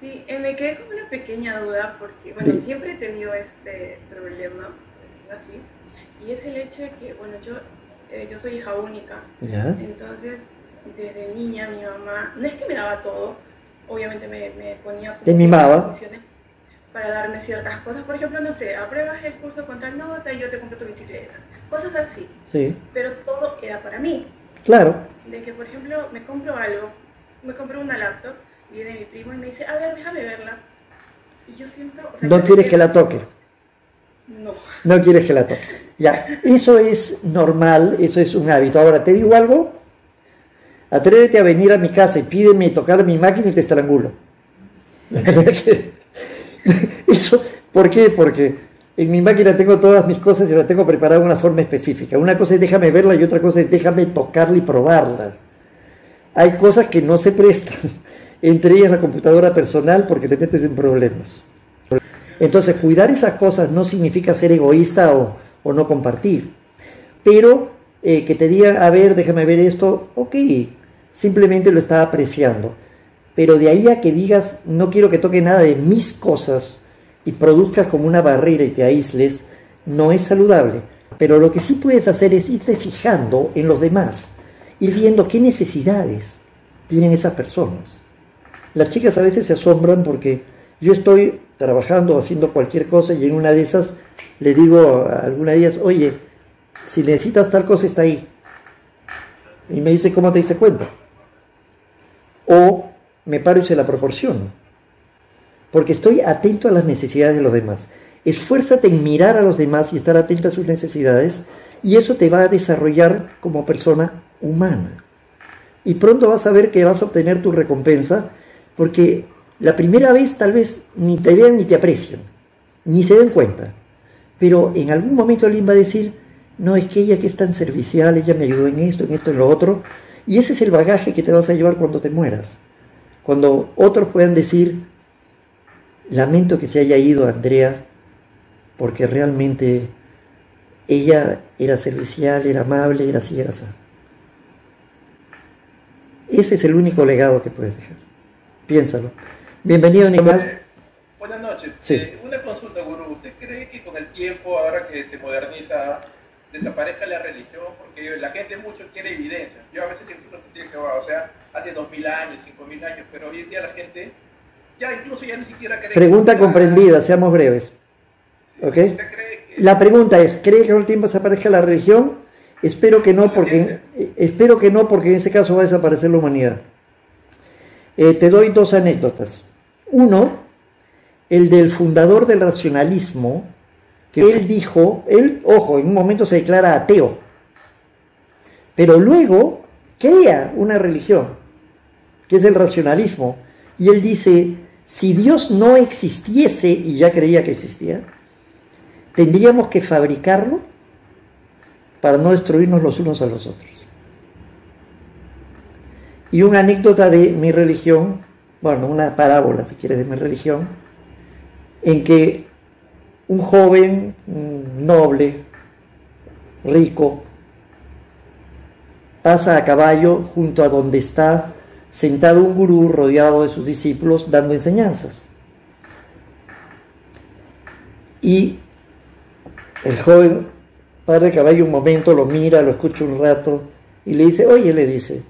Sí, eh, me quedé con una pequeña duda porque, bueno, siempre he tenido este problema, así, y es el hecho de que, bueno, yo, eh, yo soy hija única. Entonces, desde niña mi mamá, no es que me daba todo, obviamente me, me ponía... Te mimaba. Para darme ciertas cosas. Por ejemplo, no sé, apruebas el curso con tal nota y yo te compro tu bicicleta. Cosas así. Sí. Pero todo era para mí. Claro. De que, por ejemplo, me compro algo, me compro una laptop, viene mi primo y me dice, a ver, déjame verla. Y yo siento... no quieres que la toque. No. [LAUGHS] No quieres que la toque. Ya, eso es normal, eso es un hábito. Ahora, ¿te digo algo? Atrévete a venir a mi casa y pídeme tocar mi máquina y te estrangulo. [LAUGHS] eso, ¿Por qué? Porque en mi máquina tengo todas mis cosas y la tengo preparada de una forma específica. Una cosa es déjame verla y otra cosa es déjame tocarla y probarla. Hay cosas que no se prestan, [LAUGHS] entre ellas la computadora personal porque te metes en problemas. Entonces, cuidar esas cosas no significa ser egoísta o, no compartir. Pero eh, que te diga, a ver, déjame ver esto, ok, simplemente lo está apreciando. Pero de ahí a que digas, no quiero que toque nada de mis cosas y produzcas como una barrera y te aísles, no es saludable. Pero lo que sí puedes hacer es irte fijando en los demás, ir viendo qué necesidades tienen esas personas. Las chicas a veces se asombran porque yo estoy trabajando, haciendo cualquier cosa y en una de esas le digo a alguna de ellas, oye, si necesitas tal cosa está ahí. Y me dice, ¿cómo te diste cuenta? O me paro y se la proporciono. Porque estoy atento a las necesidades de los demás. Esfuérzate en mirar a los demás y estar atento a sus necesidades y eso te va a desarrollar como persona humana. Y pronto vas a ver que vas a obtener tu recompensa porque la primera vez tal vez ni te vean ni te aprecian, ni se den cuenta. Pero en algún momento alguien va a decir, no, es que ella que es tan servicial, ella me ayudó en esto, en esto, en lo otro. Y ese es el bagaje que te vas a llevar cuando te mueras. Cuando otros puedan decir, lamento que se haya ido Andrea, porque realmente ella era servicial, era amable, era así, era así. Ese es el único legado que puedes dejar. Piénsalo. Bienvenido, Nicolás. Buenas noches. Eh, una consulta, Guru. ¿Usted cree que con el tiempo, ahora que se moderniza, desaparezca la religión? Porque la gente mucho quiere evidencia. Yo a veces digo, que o sea, hace dos mil años, cinco mil años, pero hoy en día la gente ya incluso ya ni siquiera cree... Pregunta comprendida, seamos breves. ¿Ok? La pregunta es, ¿cree que el tiempo desaparezca la religión? Espero que no, porque, espero que no, porque en ese caso va a desaparecer la humanidad. Eh, te doy dos anécdotas. Uno, el del fundador del racionalismo, que él dijo, él, ojo, en un momento se declara ateo, pero luego crea una religión, que es el racionalismo, y él dice, si Dios no existiese, y ya creía que existía, tendríamos que fabricarlo para no destruirnos los unos a los otros. Y una anécdota de mi religión, bueno, una parábola si quieres de mi religión, en que un joven noble, rico, pasa a caballo junto a donde está sentado un gurú rodeado de sus discípulos dando enseñanzas. Y el joven para de caballo un momento, lo mira, lo escucha un rato y le dice, oye, le dice,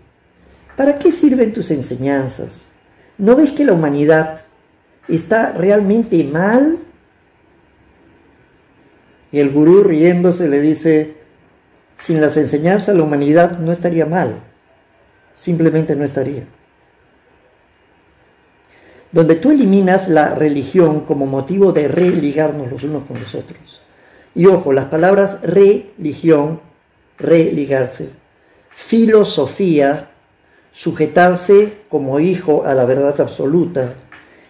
¿para qué sirven tus enseñanzas? ¿No ves que la humanidad está realmente mal? Y el gurú riéndose le dice, sin las enseñanzas la humanidad no estaría mal, simplemente no estaría. Donde tú eliminas la religión como motivo de religarnos los unos con los otros. Y ojo, las palabras religión, religarse, filosofía, sujetarse como hijo a la verdad absoluta,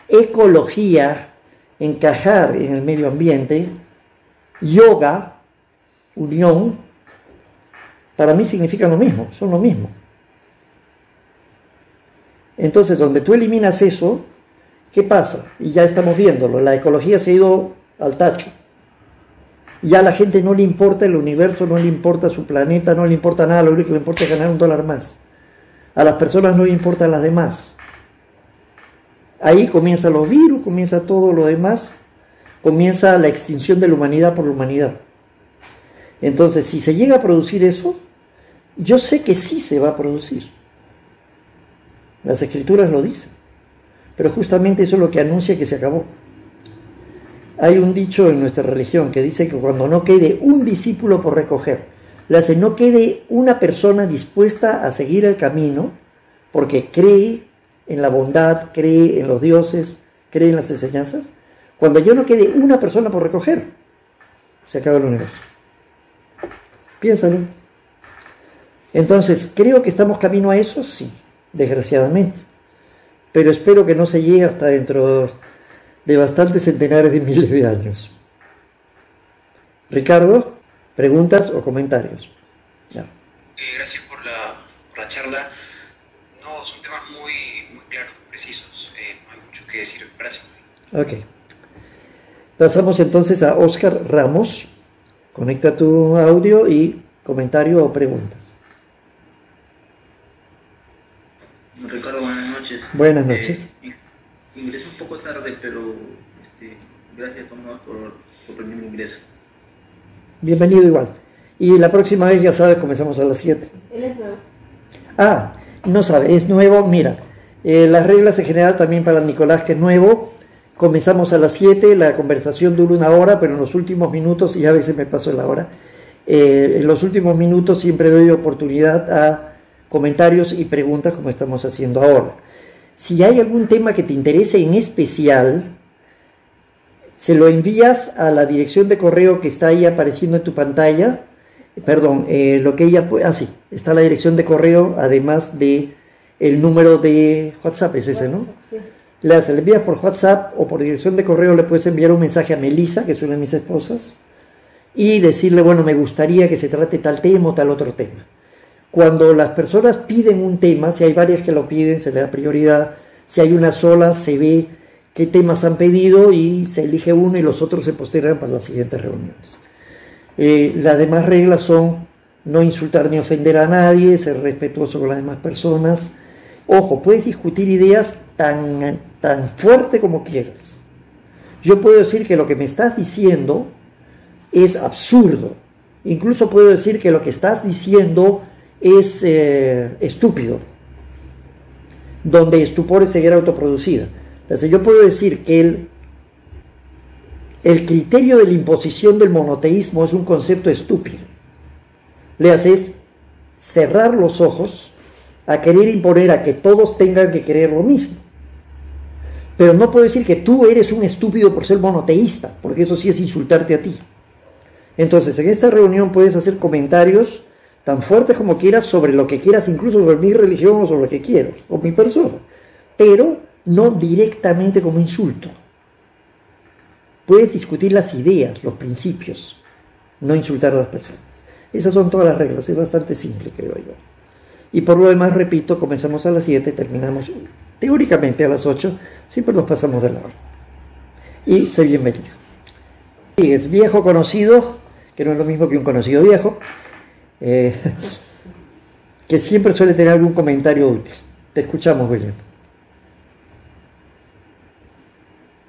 ecología, encajar en el medio ambiente, yoga, unión, para mí significan lo mismo, son lo mismo. Entonces, donde tú eliminas eso, ¿qué pasa? Y ya estamos viéndolo, la ecología se ha ido al tacho. Ya a la gente no le importa el universo, no le importa su planeta, no le importa nada, lo único que le importa es ganar un dólar más. A las personas no le importan las demás. Ahí comienzan los virus, comienza todo lo demás, comienza la extinción de la humanidad por la humanidad. Entonces, si se llega a producir eso, yo sé que sí se va a producir. Las escrituras lo dicen. Pero justamente eso es lo que anuncia que se acabó. Hay un dicho en nuestra religión que dice que cuando no quede un discípulo por recoger, le hace no quede una persona dispuesta a seguir el camino porque cree en la bondad, cree en los dioses, cree en las enseñanzas, cuando ya no quede una persona por recoger, se acaba el universo. Piénsalo. Entonces, ¿creo que estamos camino a eso? Sí, desgraciadamente. Pero espero que no se llegue hasta dentro de bastantes centenares de miles de años. Ricardo, preguntas o comentarios. Eh, gracias por la, charla. No, son temas muy, muy claros, precisos. Eh, no hay mucho que decir. Gracias. Ok. Pasamos entonces a Oscar Ramos. Conecta tu audio y comentario o preguntas. Ricardo, buenas noches. Buenas noches. Eh, ingresé un poco tarde, pero este, gracias Tomás por, por primer ingreso. Bienvenido igual. Y la próxima vez, ya sabes, comenzamos a las 7. Él es nuevo. Ah, no sabe, es nuevo. Mira, eh, las reglas en general también para Nicolás, que es nuevo. comenzamos a las 7, la conversación dura una hora, pero en los últimos minutos, y a veces me paso la hora, eh, en los últimos minutos siempre doy oportunidad a comentarios y preguntas como estamos haciendo ahora. Si hay algún tema que te interese en especial, se lo envías a la dirección de correo que está ahí apareciendo en tu pantalla. Perdón, eh, lo que ella puede. Ah, sí, está la dirección de correo, además de el número de WhatsApp, es ese, ¿no? Sí. Le, le envías por WhatsApp o por dirección de correo, le puedes enviar un mensaje a Melissa, que es una de mis esposas, y decirle, bueno, me gustaría que se trate tal tema o tal otro tema. Cuando las personas piden un tema, si hay varias que lo piden, se le da prioridad. Si hay una sola, se ve qué temas han pedido y se elige uno y los otros se postergan para las siguientes reuniones. Eh, las demás reglas son no insultar ni ofender a nadie, ser respetuoso con las demás personas. Ojo, puedes discutir ideas tan, tan fuerte como quieras. Yo puedo decir que lo que me estás diciendo es absurdo. Incluso puedo decir que lo que estás diciendo es eh, estúpido, donde estupor es ceguera autoproducida. Entonces yo puedo decir que el, el criterio de la imposición del monoteísmo es un concepto estúpido. Le haces cerrar los ojos a querer imponer a que todos tengan que creer lo mismo. Pero no puedo decir que tú eres un estúpido por ser monoteísta, porque eso sí es insultarte a ti. Entonces, en esta reunión puedes hacer comentarios tan fuertes como quieras sobre lo que quieras, incluso sobre mi religión o sobre lo que quieras, o mi persona, pero no directamente como insulto. Puedes discutir las ideas, los principios, no insultar a las personas. Esas son todas las reglas, es bastante simple, creo yo. Y por lo demás, repito, comenzamos a las 7, terminamos teóricamente a las 8, siempre nos pasamos de la hora. Y sé bienvenido. Y es viejo conocido, que no es lo mismo que un conocido viejo, eh, [LAUGHS] que siempre suele tener algún comentario útil. Te escuchamos, William.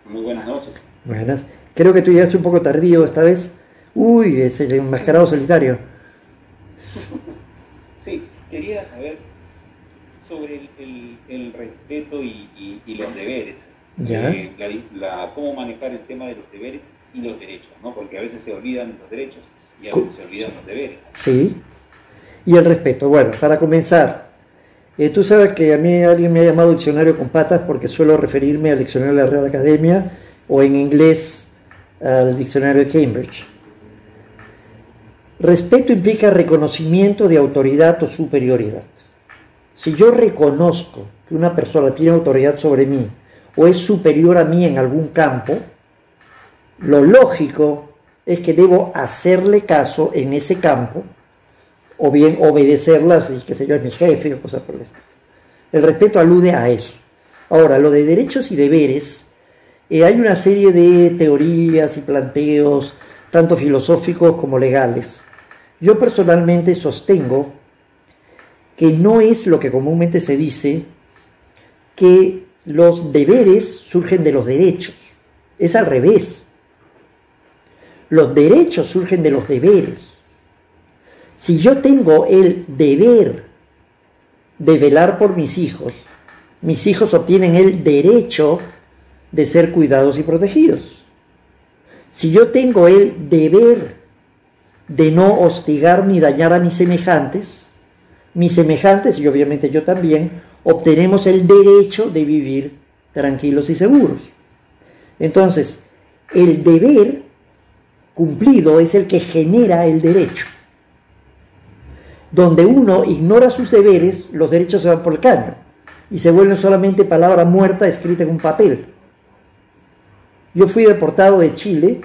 Muy buenas noches. Buenas. Creo que tú llegaste un poco tardío esta vez. Uy, es el enmascarado solitario. [LAUGHS] Sí, quería saber sobre el, respeto y, los deberes. ¿Ya? Eh, la, cómo manejar el tema de los deberes y los derechos, ¿no? Porque a veces se olvidan los derechos y a veces se olvidan los deberes. Sí. Y el respeto. Bueno, para comenzar, eh, tú sabes que a mí alguien me ha llamado diccionario con patas porque suelo referirme al diccionario de la Real Academia o en inglés al diccionario de Cambridge. Respeto implica reconocimiento de autoridad o superioridad. Si yo reconozco que una persona tiene autoridad sobre mí o es superior a mí en algún campo, lo lógico es que debo hacerle caso en ese campo, o bien obedecerlas, y que sé yo, es mi jefe o cosas por el estilo. El respeto alude a eso. Ahora, lo de derechos y deberes, eh, hay una serie de teorías y planteos, tanto filosóficos como legales. Yo personalmente sostengo que no es lo que comúnmente se dice, que los deberes surgen de los derechos. Es al revés. Los derechos surgen de los deberes. Si yo tengo el deber de velar por mis hijos, mis hijos obtienen el derecho de ser cuidados y protegidos. Si yo tengo el deber de no hostigar ni dañar a mis semejantes, mis semejantes y obviamente yo también, obtenemos el derecho de vivir tranquilos y seguros. Entonces, el deber cumplido es el que genera el derecho. Donde uno ignora sus deberes, los derechos se van por el caño y se vuelven solamente palabra muerta escrita en un papel. Yo fui deportado de Chile,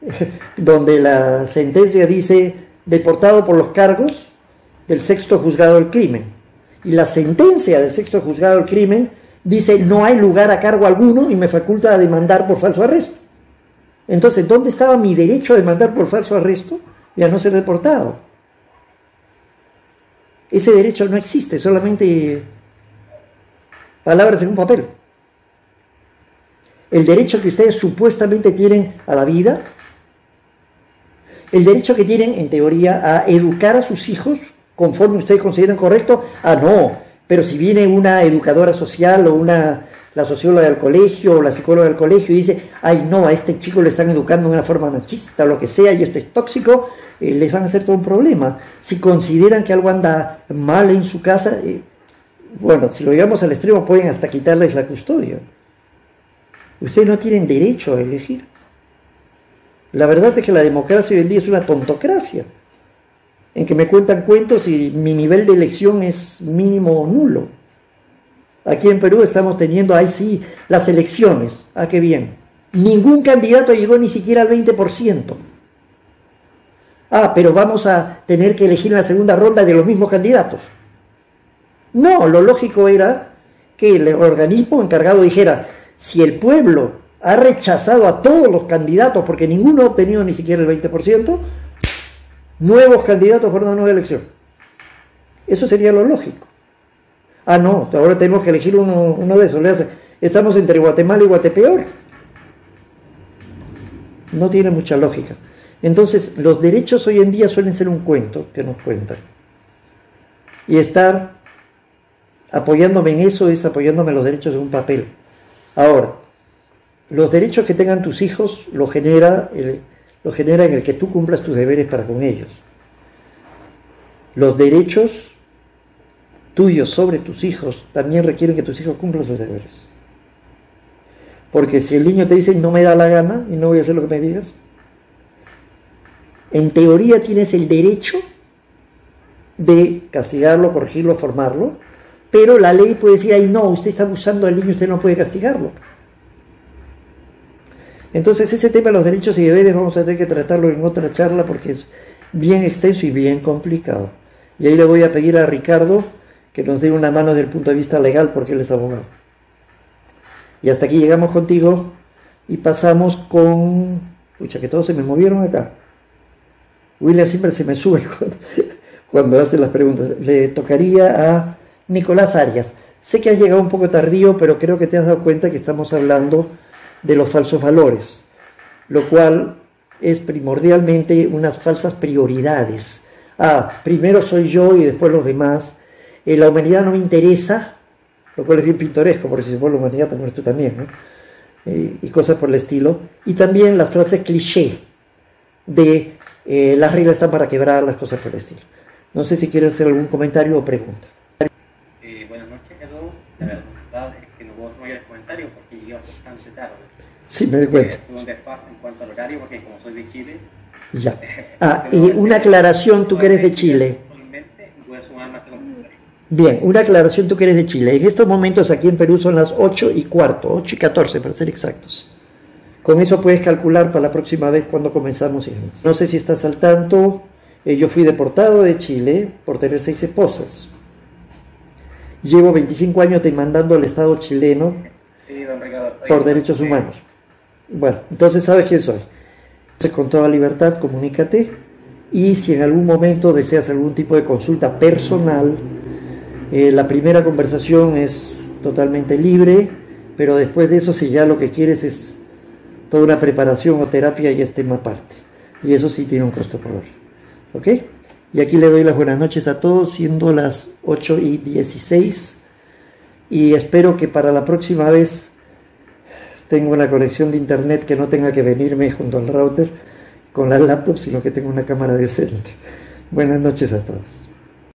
[LAUGHS] donde la sentencia dice deportado por los cargos del sexto juzgado del crimen. Y la sentencia del sexto juzgado del crimen dice no hay lugar a cargo alguno y me faculta a demandar por falso arresto. Entonces, ¿dónde estaba mi derecho a demandar por falso arresto y a no ser deportado? Ese derecho no existe, solamente palabras en un papel. El derecho que ustedes supuestamente tienen a la vida, el derecho que tienen en teoría a educar a sus hijos conforme ustedes consideran correcto, ah no, pero si viene una educadora social o una la socióloga del colegio o la psicóloga del colegio y dice, ay no, a este chico le están educando de una forma machista o lo que sea y esto es tóxico, eh, les van a hacer todo un problema. Si consideran que algo anda mal en su casa, eh, bueno, si lo llevamos al extremo pueden hasta quitarles la custodia. Ustedes no tienen derecho a elegir. La verdad es que la democracia hoy en día es una tontocracia, en que me cuentan cuentos y mi nivel de elección es mínimo o nulo. Aquí en Perú estamos teniendo, ahí sí, las elecciones. Ah, qué bien. Ningún candidato llegó ni siquiera al 20%. Ah, pero vamos a tener que elegir en la segunda ronda de los mismos candidatos. No, lo lógico era que el organismo encargado dijera, si el pueblo ha rechazado a todos los candidatos porque ninguno ha obtenido ni siquiera el 20%, nuevos candidatos por una nueva elección. Eso sería lo lógico. Ah, no, ahora tenemos que elegir uno, de esos. Estamos entre Guatemala y Guatepeor. No tiene mucha lógica. Entonces, los derechos hoy en día suelen ser un cuento que nos cuentan. Y estar apoyándome en eso es apoyándome en los derechos de un papel. Ahora, los derechos que tengan tus hijos lo genera, lo genera en el que tú cumplas tus deberes para con ellos. Los derechos tuyos sobre tus hijos también requieren que tus hijos cumplan sus deberes. Porque si el niño te dice no me da la gana y no voy a hacer lo que me digas, en teoría tienes el derecho de castigarlo, corregirlo, formarlo, pero la ley puede decir, ay no, usted está abusando del niño, usted no puede castigarlo. Entonces ese tema de los derechos y deberes vamos a tener que tratarlo en otra charla porque es bien extenso y bien complicado. Y ahí le voy a pedir a Ricardo que nos dé una mano desde el punto de vista legal porque él es abogado. Y hasta aquí llegamos contigo y pasamos con... Pucha, que todos se me movieron acá. William siempre se me sube [LAUGHS] cuando, cuando hace las preguntas. Le tocaría a Nicolás Arias. Sé que has llegado un poco tardío, pero creo que te has dado cuenta que estamos hablando de los falsos valores, lo cual es primordialmente unas falsas prioridades. Ah, primero soy yo y después los demás. Eh, la humanidad no me interesa, lo cual es bien pintoresco, porque si se la humanidad, te mueres tú también, ¿no? Eh, y cosas por el estilo. Y también las frases cliché de eh, las reglas están para quebrar, las cosas por el estilo. No sé si quieres hacer algún comentario o pregunta. Sí, me doy cuenta. en cuanto al horario, porque como soy de Chile. Ya. [LAUGHS] Ah, y una aclaración, tú que eres de Chile. Bien, una aclaración, tú que eres de Chile. En estos momentos aquí en Perú son las 8 y cuarto, 8 y 14 para ser exactos. Con eso puedes calcular para la próxima vez cuando comenzamos. No sé si estás al tanto, eh, yo fui deportado de Chile por tener seis esposas. Llevo 25 años demandando al Estado chileno por derechos humanos. Bueno, entonces sabes quién soy. Con toda libertad, comunícate. Y si en algún momento deseas algún tipo de consulta personal, eh, la primera conversación es totalmente libre, pero después de eso, si ya lo que quieres es toda una preparación o terapia, ya es tema aparte. Y eso sí tiene un costo por hora. ¿Ok? Y aquí le doy las buenas noches a todos, siendo las 8 y 16. Y espero que para la próxima vez tengo una conexión de internet que no tenga que venirme junto al router con la laptop, sino que tenga una cámara decente. Buenas noches a todos.